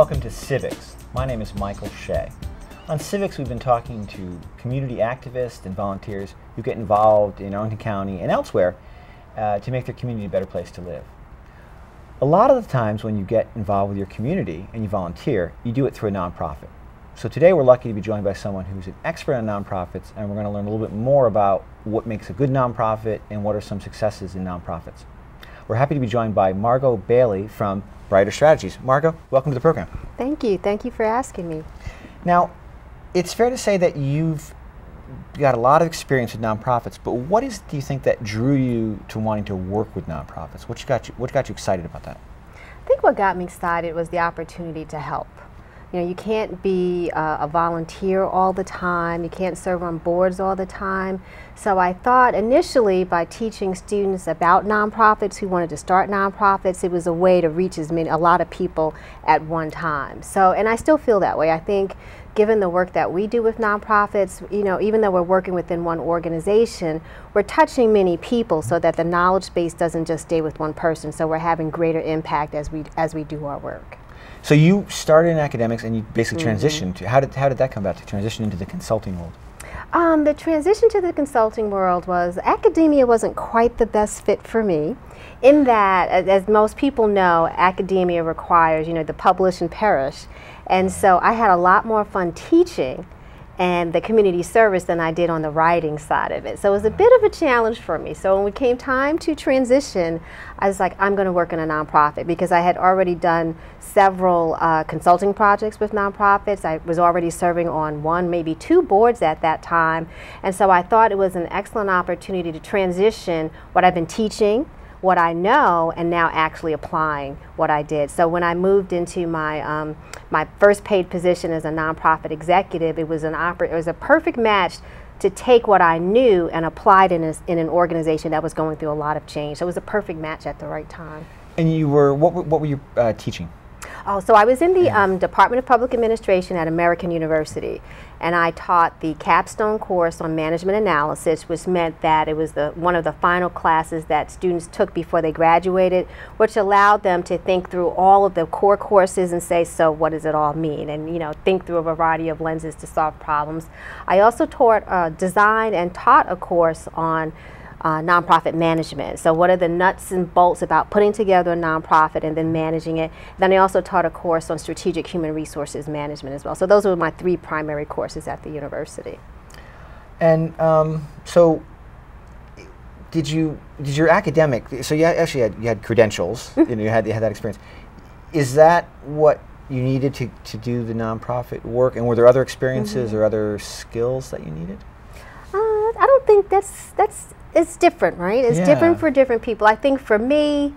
welcome to Civics. My name is Michael Shea. On Civics, we've been talking to community activists and volunteers who get involved in Arlington County and elsewhere uh, to make their community a better place to live. A lot of the times when you get involved with your community and you volunteer, you do it through a nonprofit. So today we're lucky to be joined by someone who's an expert on nonprofits, and we're going to learn a little bit more about what makes a good nonprofit and what are some successes in nonprofits. We're happy to be joined by Margo Bailey from Brighter Strategies. Margo, welcome to the program. Thank you. Thank you for asking me. Now, it's fair to say that you've got a lot of experience with nonprofits, but what is do you think that drew you to wanting to work with nonprofits? What got you what got you excited about that? I think what got me excited was the opportunity to help. You know, you can't be uh, a volunteer all the time. You can't serve on boards all the time. So I thought initially by teaching students about nonprofits who wanted to start nonprofits, it was a way to reach as many, a lot of people at one time. So, and I still feel that way. I think given the work that we do with nonprofits, you know, even though we're working within one organization, we're touching many people so that the knowledge base doesn't just stay with one person. So we're having greater impact as we as we do our work. So you started in academics and you basically mm -hmm. transitioned to how did how did that come about to transition into the consulting world? Um, the transition to the consulting world was academia wasn't quite the best fit for me, in that, as, as most people know, academia requires you know the publish and perish, and so I had a lot more fun teaching and the community service than I did on the writing side of it. So it was a bit of a challenge for me. So when it came time to transition, I was like, I'm going to work in a nonprofit because I had already done several uh, consulting projects with nonprofits. I was already serving on one, maybe two boards at that time. And so I thought it was an excellent opportunity to transition what I've been teaching what I know and now actually applying what I did. So when I moved into my um, my first paid position as a nonprofit executive, it was an oper- it was a perfect match to take what I knew and apply it in, a, in an organization that was going through a lot of change. So it was a perfect match at the right time. And you were what what were you uh, teaching? Oh, so I was in the um, Department of Public Administration at American University, and I taught the capstone course on management analysis, which meant that it was the one of the final classes that students took before they graduated, which allowed them to think through all of the core courses and say, so what does it all mean? And you know, think through a variety of lenses to solve problems. I also taught, uh, designed and taught a course on uh, nonprofit management. So what are the nuts and bolts about putting together a nonprofit and then managing it? Then I also taught a course on strategic human resources management as well. So those were my three primary courses at the university. And um, so did you did your academic so you actually had you had credentials you know you had you had that experience is that what you needed to, to do the nonprofit work and were there other experiences mm -hmm. or other skills that you needed think that's that's it's different, right? It's yeah. different for different people. I think for me,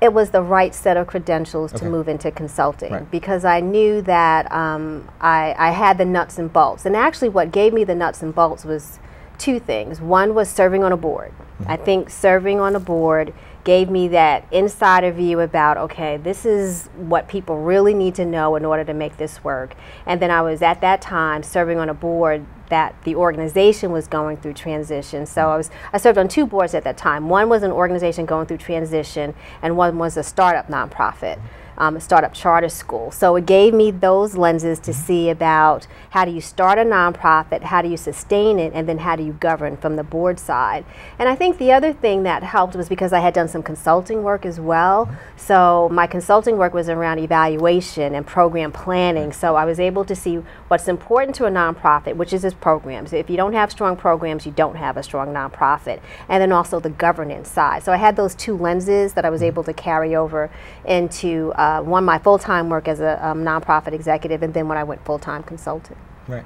it was the right set of credentials okay. to move into consulting right. because I knew that um, I, I had the nuts and bolts. And actually, what gave me the nuts and bolts was two things. One was serving on a board. Mm -hmm. I think serving on a board gave me that insider view about okay this is what people really need to know in order to make this work and then i was at that time serving on a board that the organization was going through transition. So I was I served on two boards at that time. One was an organization going through transition, and one was a startup nonprofit um, a startup charter school. So it gave me those lenses to mm-hmm. see about how do you start a nonprofit, how do you sustain it, and then how do you govern from the board side. And I think the other thing that helped was because I had done some consulting work as well. Mm-hmm. So my consulting work was around evaluation and program planning. Mm-hmm. So I was able to see what's important to a nonprofit, which is its programs. If you don't have strong programs, you don't have a strong nonprofit. And then also the governance side. So I had those two lenses that I was able to carry over into uh, one my full time work as a um, nonprofit executive, and then when I went full time consultant. Right.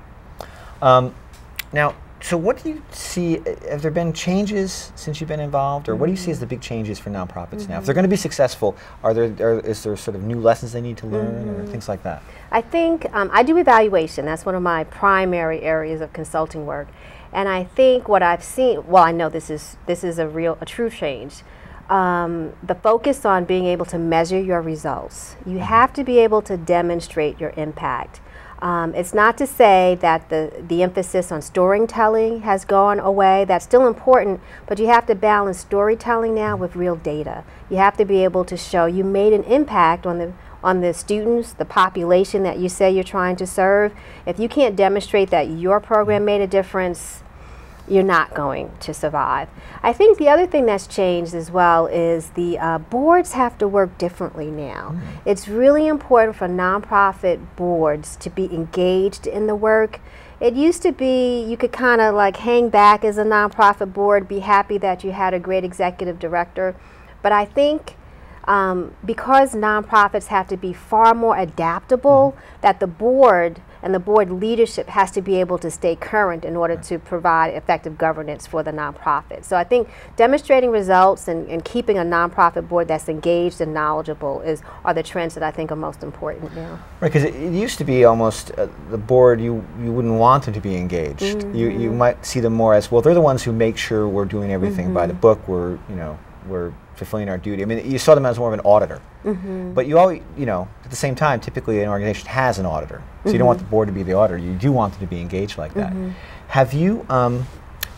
Um, now, so what do you see? Have there been changes since you've been involved, or mm -hmm. what do you see as the big changes for nonprofits mm -hmm. now? If they're going to be successful, are there are, is there sort of new lessons they need to learn, mm -hmm. or mm-hmm. things like that? I think um, I do evaluation. That's one of my primary areas of consulting work, and I think what I've seen. Well, I know this is this is a real a true change um, the focus on being able to measure your results. You have to be able to demonstrate your impact. Um, it's not to say that the, the emphasis on storytelling has gone away. That's still important, but you have to balance storytelling now with real data. You have to be able to show you made an impact on the on the students, the population that you say you're trying to serve. If you can't demonstrate that your program made a difference, you're not going to survive. I think the other thing that's changed as well is the uh, boards have to work differently now. Mm. It's really important for nonprofit boards to be engaged in the work. It used to be you could kind of like hang back as a nonprofit board, be happy that you had a great executive director. But I think um, because nonprofits have to be far more adaptable, mm. that the board and the board leadership has to be able to stay current in order to provide effective governance for the nonprofit. So I think demonstrating results and, and keeping a nonprofit board that's engaged and knowledgeable is are the trends that I think are most important now. Right, because it, it, used to be almost uh, the board you you wouldn't want them to be engaged. Mm -hmm. You you might see them more as well. They're the ones who make sure we're doing everything mm -hmm. by the mm-hmm. book. We're you know we're fulfilling our duty. I mean, you saw them as more of an auditor. Mm-hmm. But you always, you know, at the same time, typically an organization has an auditor. So mm-hmm. you don't want the board to be the auditor. You do want them to be engaged like that. Mm-hmm. Have you, um,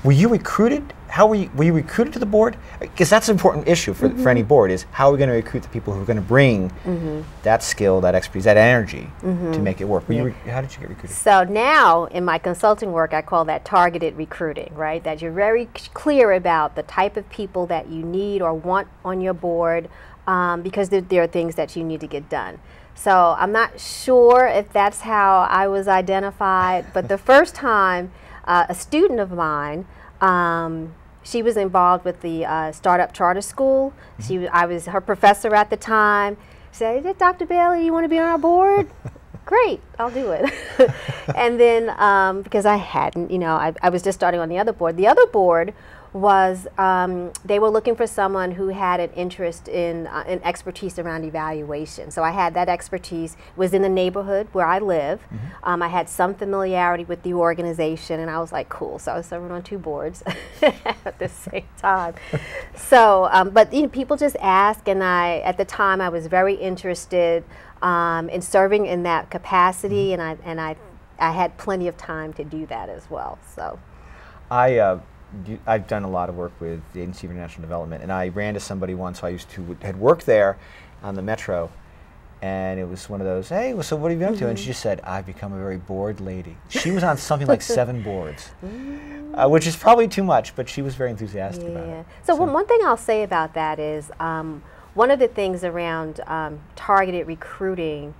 were you recruited how were you, were you recruited to the board? Because that's an important issue for, mm -hmm. for any mm-hmm. board is how are we going to recruit the people who are going to bring mm -hmm. that skill, that expertise, that energy mm -hmm. to make it work. Yeah. how did you get recruited? So now in my consulting work, I call that targeted recruiting, right? That you're very clear about the type of people that you need or want on your board um, because there, there are things that you need to get done. So I'm not sure if that's how I was identified, but the first time uh, a student of mine um, she was involved with the uh, startup charter school. She, I was her professor at the time. Said, Dr. Bailey, you want to be on our board? Great, I'll do it. and then um, because I hadn't, you know, I, I was just starting on the other board. The other board was um, they were looking for someone who had an interest in, uh, in expertise around evaluation. So I had that expertise, was in the neighborhood where I live. Mm -hmm. um, I had some familiarity with the organization, and I was like, cool. So I was serving on two boards at the same time. so, um, but you know, people just ask, and I, at the time, I was very interested um, in serving in that capacity, mm -hmm. and I, and I, I had plenty of time to do that as well. So. I, uh, I've done a lot of work with the Agency for International Development, and I ran to somebody once who I used to had worked there on the metro, and it was one of those, hey, well, so what have you been up to? And she just said, I've become a very bored lady. She was on something like seven boards, uh, which is probably too much, but she was very enthusiastic yeah. about it. So, so. one thing I'll say about that is um, one of the things around um, targeted recruiting,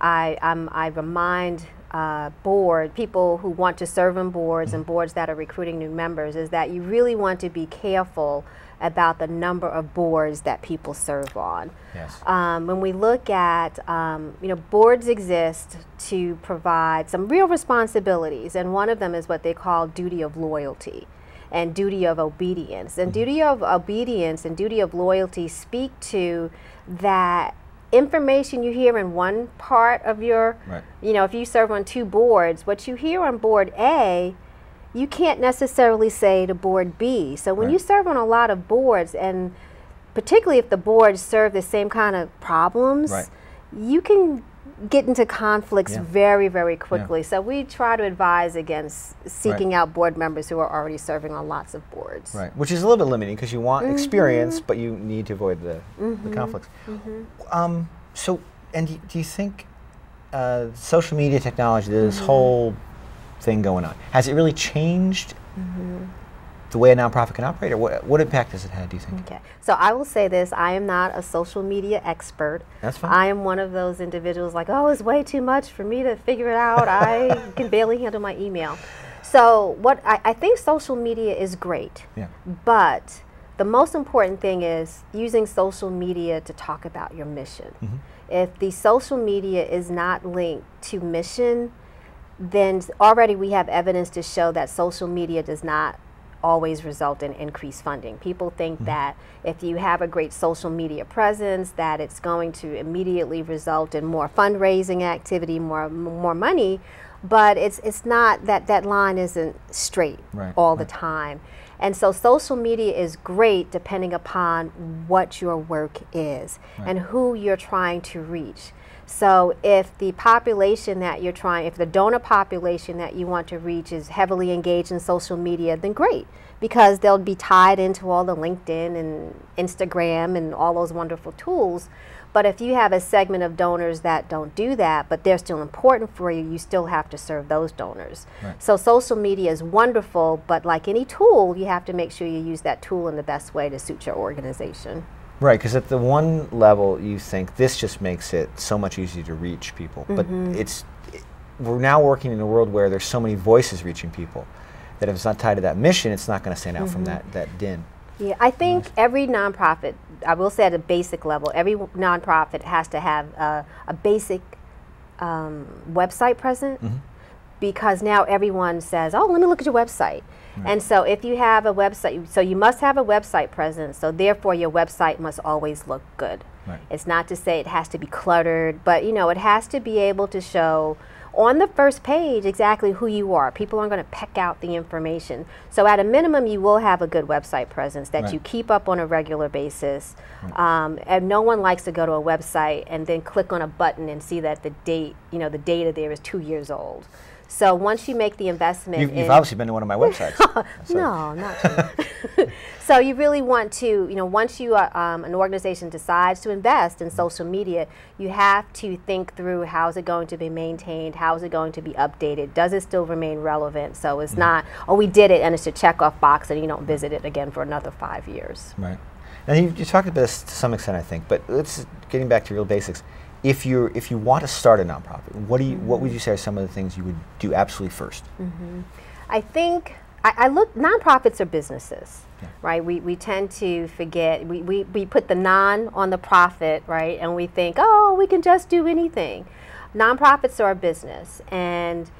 I, um, I remind uh, board, people who want to serve on boards and boards that are recruiting new members, is that you really want to be careful about the number of boards that people serve on. Yes. Um, when we look at, um, you know, boards exist to provide some real responsibilities, and one of them is what they call duty of loyalty and duty of obedience. And mm -hmm. duty of obedience and duty of loyalty speak to that information you hear in one part of your, right. you know, if you serve on two boards, what you hear on board A, you can't necessarily say to board B. So when right. you serve on a lot of boards, and particularly if the boards serve the same kind of problems, right. you can get into conflicts yeah. very, very quickly. Yeah. So we try to advise against seeking right. out board members who are already serving on lots of boards. Right, which is a little bit limiting because you want mm -hmm. experience, but you need to avoid the, mm -hmm. the mm-hmm. conflicts. Mm -hmm. um, so, and do, do you think uh, social media technology, this mm-hmm. whole thing going on, has it really changed mm-hmm the way a nonprofit can operate, or what, what impact has it had, do you think? Okay. So I will say this, I am not a social media expert. That's fine. I am one of those individuals like, oh, it's way too much for me to figure it out. I can barely handle my email. So what I, I think social media is great, yeah. but the most important thing is using social media to talk about your mission. Mm -hmm. If the social media is not linked to mission, then already we have evidence to show that social media does not always result in increased funding. People think mm -hmm. that if you have a great social media presence, that it's going to immediately result in more fundraising activity, more more money, but it's it's not that that line isn't straight right, all right. the time. And so social media is great depending upon what your work is right. and who you're trying to reach. So if the population that you're trying, if the donor population that you want to reach is heavily engaged in social media, then great, because they'll be tied into all the LinkedIn and Instagram and all those wonderful tools. But if you have a segment of donors that don't do that, but they're still important for you, you still have to serve those donors. Right. So social media is wonderful, but like any tool, you have to make sure you use that tool in the best way to suit your organization. Right, because at the one level, you think this just makes it so much easier to reach people, mm-hmm. but it's we're now working in a world where there's so many voices reaching people that if it's not tied to that mission, it's not going to stand out mm-hmm. from that that din. Yeah, I think every nonprofit, I will say at a basic level, every nonprofit has to have a, a basic um, website present mm-hmm. Because now everyone says, "Oh, let me look at your website." Right. And so, if you have a website, so you must have a website presence. So therefore, your website must always look good. Right. It's not to say it has to be cluttered, but you know, it has to be able to show on the first page exactly who you are. People aren't going to peck out the information. So at a minimum, you will have a good website presence that right. you keep up on a regular basis. Right. Um, and no one likes to go to a website and then click on a button and see that the date, you know, the data there is two years old. So once you make the investment, you've, you've obviously been to one of my websites. no, not so you really want to, you know, once you uh, um, an organization decides to invest in social media, you have to think through how is it going to be maintained, how is it going to be updated, does it still remain relevant? So it's mm-hmm. not, oh, we did it and it's a check off box and you don't visit it again for another five years. Right. And you, you talked about this to some extent, I think, but let's getting back to real basics if you if you want to start a nonprofit, what do you what would you say are some of the things you would do absolutely 1st mm-hmm. I think I, I, look nonprofits are businesses, yeah. right? We, we tend to forget we, we, we put the non on the profit, right? And we think, oh, we can just do anything. Nonprofits are a business, and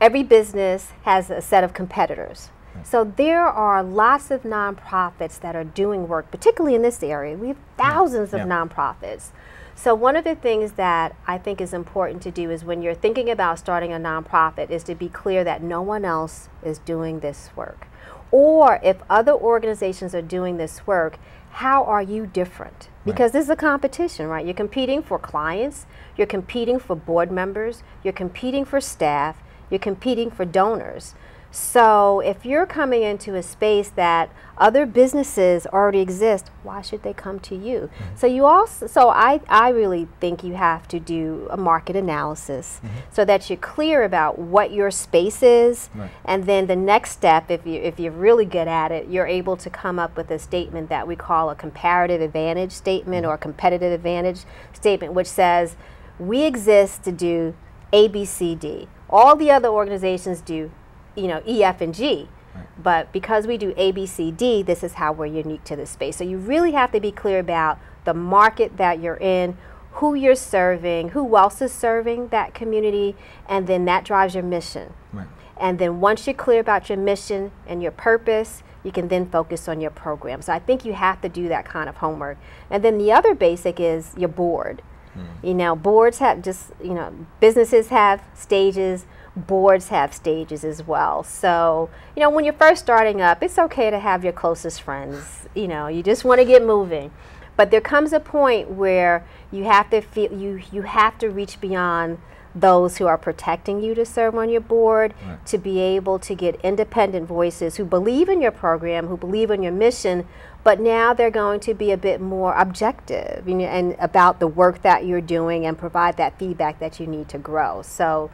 every business has a set of competitors. So there are lots of nonprofits that are doing work, particularly in this area. We have thousands yeah. of yeah. nonprofits so one of the things that I think is important to do is when you're thinking about starting a nonprofit is to be clear that no one else is doing this work. Or if other organizations are doing this work, how are you different? Because right. this is a competition, right? You're competing for clients, you're competing for board members, you're competing for staff, you're competing for donors. So if you're coming into a space that other businesses already exist, why should they come to you? Mm-hmm. So you also so I, I really think you have to do a market analysis mm-hmm. so that you're clear about what your space is right. and then the next step if you if you're really good at it, you're able to come up with a statement that we call a comparative advantage statement mm-hmm. or a competitive advantage statement which says we exist to do A B C D. All the other organizations do you know, E, F, and G. Right. But because we do A, B, C, D, this is how we're unique to this space. So you really have to be clear about the market that you're in, who you're serving, who else is serving that community, and then that drives your mission. Right. And then once you're clear about your mission and your purpose, you can then focus on your program. So I think you have to do that kind of homework. And then the other basic is your board. Mm. You know, boards have just, you know, businesses have stages, boards have stages as well. So, you know, when you're first starting up, it's okay to have your closest friends. You know, you just want to get moving. But there comes a point where you have to feel you you have to reach beyond those who are protecting you to serve on your board right. to be able to get independent voices who believe in your program, who believe in your mission, but now they're going to be a bit more objective you know, and about the work that you're doing and provide that feedback that you need to grow. So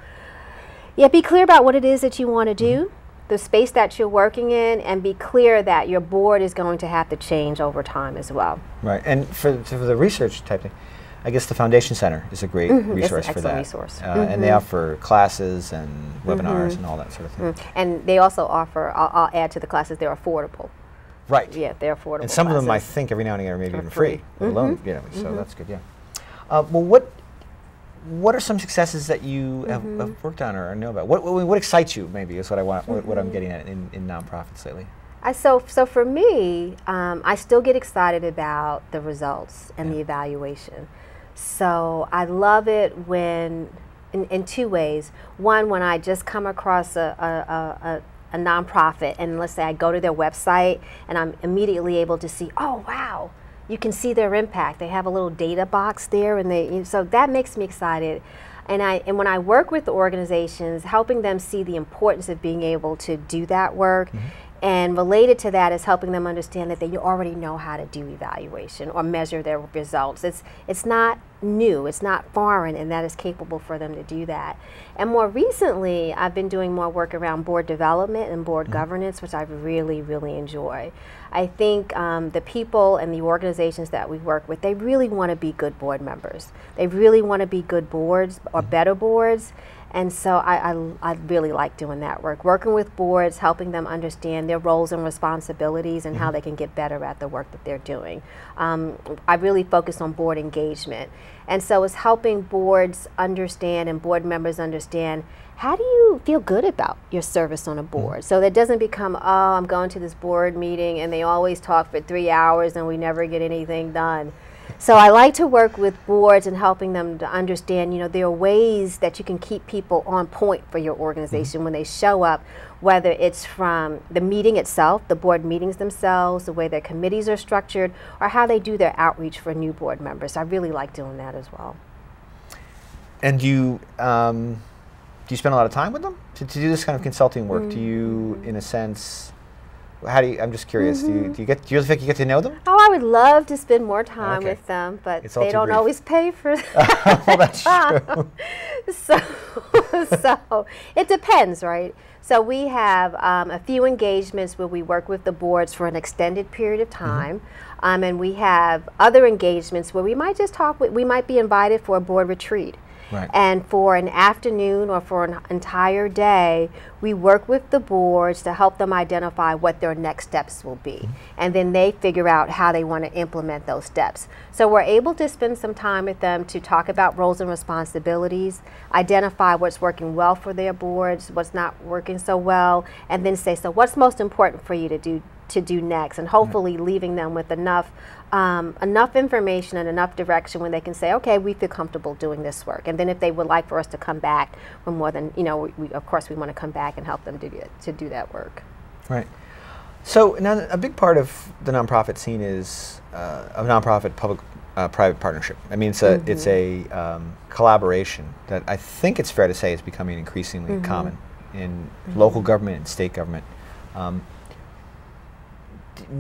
yeah, be clear about what it is that you want to do, mm-hmm. the space that you're working in, and be clear that your board is going to have to change over time as well. Right, and for, for the research type thing, I guess the Foundation Center is a great mm-hmm. resource for that. Resource. Uh, mm-hmm. And they mm-hmm. offer classes and webinars mm-hmm. and all that sort of thing. Mm. And they also offer, I'll, I'll, add to the classes, they're affordable. Right. Yeah, they're affordable. And some classes. of them I think every now and again are maybe even free, free alone, mm-hmm. you know, so that's good, yeah. Uh, well, what what are some successes that you have, mm-hmm. have worked on or know about? What, what, what, excites you, maybe, is what, I want, what, what I'm mm-hmm. getting at in, in nonprofits lately? I, so, so for me, um, I still get excited about the results and yeah. the evaluation. So I love it when, in, in two ways. One, when I just come across a, a, a, a nonprofit and let's say I go to their website and I'm immediately able to see, oh, wow, you can see their impact. They have a little data box there, and they so that makes me excited. And I and when I work with the organizations, helping them see the importance of being able to do that work. Mm-hmm. And related to that is helping them understand that they already know how to do evaluation or measure their results. It's, it's not new, it's not foreign, and that is capable for them to do that. And more recently, I've been doing more work around board development and board mm -hmm. governance, which I really, really enjoy. I think um, the people and the organizations that we work with, they really want to be good board members. They really want to be good boards or mm-hmm. better boards. And so I, I, I, really like doing that work, working with boards, helping them understand their roles and responsibilities and mm -hmm. how mm-hmm. they can get better at the work that they're doing. Um, I really focus on board engagement. And so it's helping boards understand and board members understand how do you feel good about your service on a mm-hmm. board? So that doesn't become, oh, I'm going to this board meeting and they always talk for three hours and we never get anything done. So I like to work with boards and helping them to understand, you know, there are ways that you can keep people on point for your organization mm -hmm. when they show up, whether it's from the meeting itself, the board meetings themselves, the way their committees are structured, or how they do their outreach for new board members. I really like doing that as well. And you, um, do you spend a lot of time with them to, to do this kind of consulting work? Mm -hmm. Do you, mm-hmm. in a sense, how do you, I'm just curious. Mm -hmm. Do, you, mm-hmm. do you get do you think you get to know them? Oh, I would love to spend more time okay. with them, but it's they don't brief. always pay for. well, that's true. so, so it depends, right? So we have um, a few engagements where we work with the boards for an extended period of mm-hmm. time, mm -hmm. um, and we have other engagements where we might just talk. With, we might be invited for a board retreat. Right. And for an afternoon or for an entire day, we work with the boards to help them identify what their next steps will be. Mm -hmm. And then they figure out how they want to implement those steps. So we're able to spend some time with them to talk about roles and responsibilities, identify what's working well for their boards, what's not working so well, and then say, so what's most important for you to do to do next, and hopefully leaving them with enough um, enough information and enough direction when they can say, okay, we feel comfortable doing this work. And then if they would like for us to come back for more than, you know, we, we, of course we want to come back and help them do to do that work. Right. So now a big part of the nonprofit scene is uh, a nonprofit public uh, private partnership. I mean, it's a mm -hmm. it's a um, collaboration that I think it's fair to say is becoming increasingly mm -hmm. common in mm -hmm. local government and state government. Um,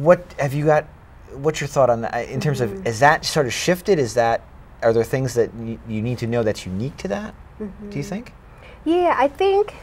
what have you got? What's your thought on that in terms mm -hmm. of mm-hmm. is that sort of shifted? Is that are there things that you need to know that's unique to that? Mm -hmm. Do you mm-hmm. think? Yeah, I think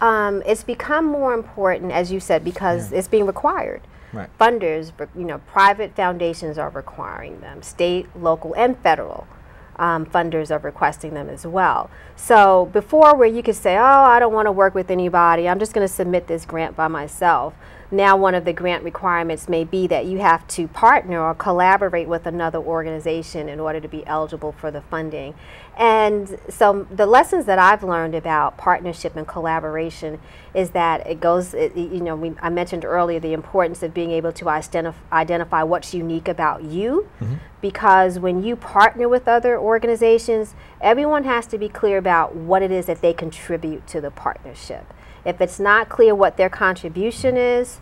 um, it's become more important, as you said, because yeah. it's being required. Right. Funders, you know, private foundations are requiring them, state, local, and federal. Um, funders are requesting them as well. So before where you could say, oh, I don't want to work with anybody, I'm just going to submit this grant by myself now one of the grant requirements may be that you have to partner or collaborate with another organization in order to be eligible for the funding. And so the lessons that I've learned about partnership and collaboration is that it goes, it, you know, we, I mentioned earlier the importance of being able to identif identify what's unique about you mm -hmm. because when you partner with other organizations, everyone has to be clear about what it is that they contribute to the partnership. If it's not clear what their contribution is,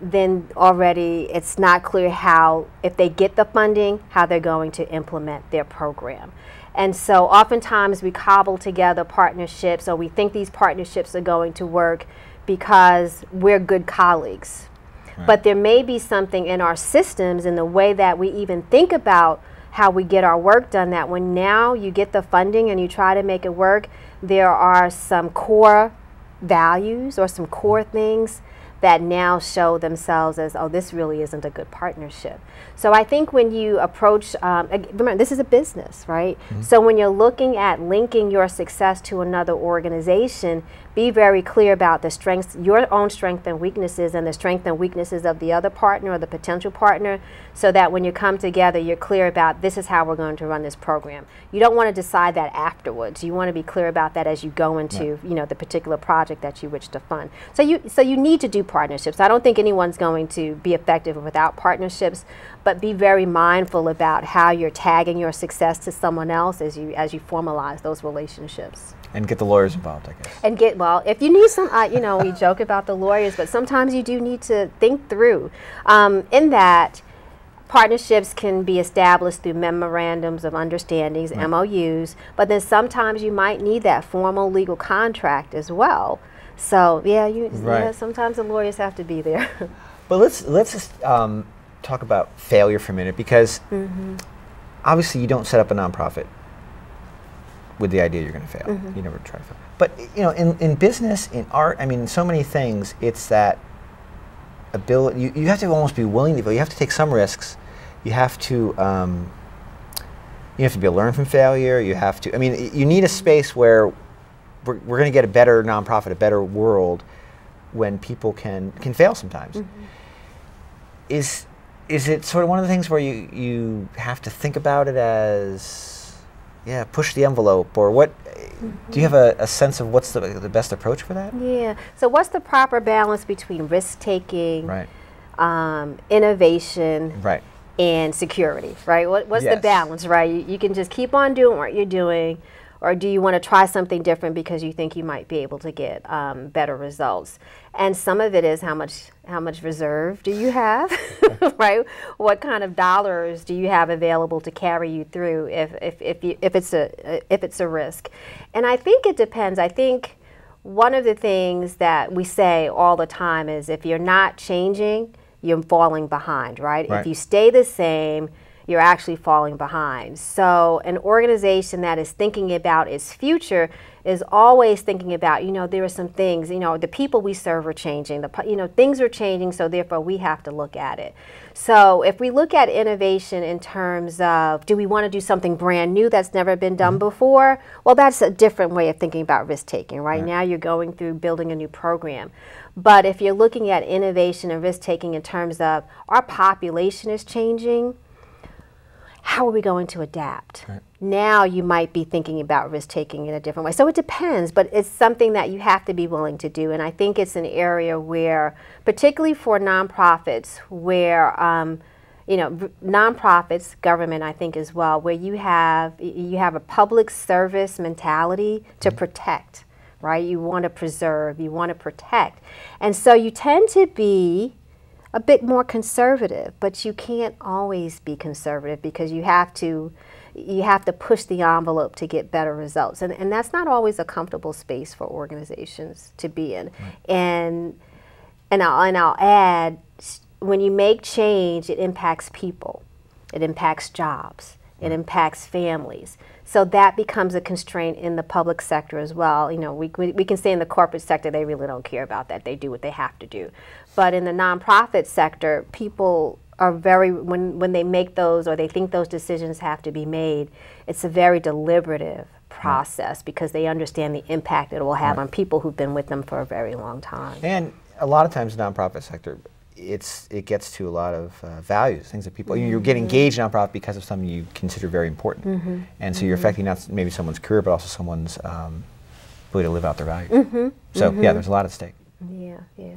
then already it's not clear how, if they get the funding, how they're going to implement their program. And so oftentimes we cobble together partnerships or we think these partnerships are going to work because we're good colleagues. Right. But there may be something in our systems in the way that we even think about how we get our work done that when now you get the funding and you try to make it work, there are some core values or some core things that now show themselves as, oh, this really isn't a good partnership. So I think when you approach, um, remember, this is a business, right? Mm -hmm. So when you're looking at linking your success to another organization, be very clear about the strengths, your own strengths and weaknesses, and the strengths and weaknesses of the other partner or the potential partner, so that when you come together, you're clear about this is how we're going to run this program. You don't want to decide that afterwards. You want to be clear about that as you go into, you know, the particular project that you wish to fund. So you, so you need to do partnerships. I don't think anyone's going to be effective without partnerships, but be very mindful about how you're tagging your success to someone else as you as you formalize those relationships. And get the lawyers involved, I guess. And get, well, if you need some, uh, you know, we joke about the lawyers, but sometimes you do need to think through. Um, in that, partnerships can be established through memorandums of understandings, right. MOUs, but then sometimes you might need that formal legal contract as well So yeah, you right. yeah, sometimes the lawyers have to be there. but let's let's just um, talk about failure for a minute because mm-hmm. obviously you don't set up a nonprofit with the idea you're going to fail. Mm-hmm. You never try to fail. But you know, in, in business, in art, I mean, in so many things, it's that ability. You, you have to almost be willing to fail. You have to take some risks. You have to. Um, you have to be able to learn from failure. You have to. I mean, you need a space where we're, we're going to get a better nonprofit, a better world, when people can can fail sometimes. Mm-hmm. Is is it sort of one of the things where you you have to think about it as yeah push the envelope or what do you have a, a, sense of what's the, the best approach for that? Yeah so what's the proper balance between risk taking right. um, innovation right. and security right? What, what's yes. the balance right? You, you can just keep on doing what you're doing or do you want to try something different because you think you might be able to get um, better results? And some of it is how much how much reserve do you have, right? What kind of dollars do you have available to carry you through if if if, you, if it's a if it's a risk? And I think it depends. I think one of the things that we say all the time is if you're not changing, you're falling behind, right? right. If you stay the same you're actually falling behind. So, an organization that is thinking about its future is always thinking about, you know, there are some things, you know, the people we serve are changing, the, you know, things are changing, so therefore we have to look at it. So, if we look at innovation in terms of do we want to do something brand new that's never been done mm-hmm. before? Well, that's a different way of thinking about risk taking. Right? right now, you're going through building a new program. But if you're looking at innovation and risk taking in terms of our population is changing, how are we going to adapt? Right. Now you might be thinking about risk taking in a different way. So it depends, but it's something that you have to be willing to do. And I think it's an area where, particularly for nonprofits, where um, you know nonprofits, government, I think as well, where you have you have a public service mentality to mm-hmm. protect, right? You want to preserve, you want to protect, and so you tend to be a bit more conservative, but you can't always be conservative because you have to you have to push the envelope to get better results. And, and that's not always a comfortable space for organizations to be in. Right. And and I'll and I'll add when you make change, it impacts people. It impacts jobs. It impacts families. So that becomes a constraint in the public sector as well. You know, we, we, we, can say in the corporate sector, they really don't care about that. They do what they have to do. But in the nonprofit sector, people are very, when, when they make those or they think those decisions have to be made, it's a very deliberative process right. because they understand the impact it will have right. on people who've been with them for a very long time. And a lot of times, the nonprofit sector, it's it gets to a lot of uh, values, things that people mm-hmm. you get engaged in nonprofit because of something you consider very important, mm-hmm. and so mm-hmm. you're affecting not maybe someone's career, but also someone's um, ability to live out their values. Mm-hmm. So yeah, mm-hmm. there's a lot at stake. Yeah, yeah.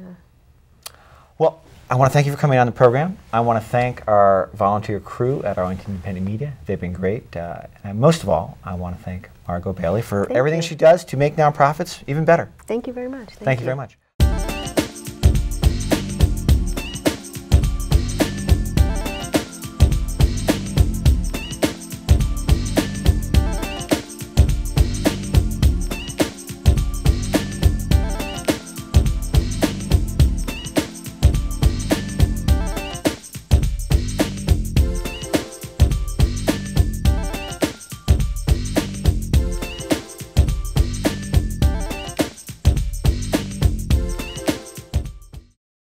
Well, I want to thank you for coming on the program. I want to thank our volunteer crew at Arlington Independent Media. They've been great. Uh, and most of all, I want to thank Margo Bailey for thank everything you. she does to make nonprofits even better. Thank you very much. Thank, thank you. you very much.